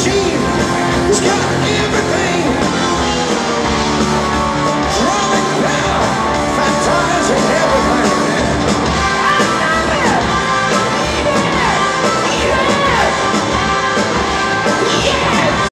machine. It's got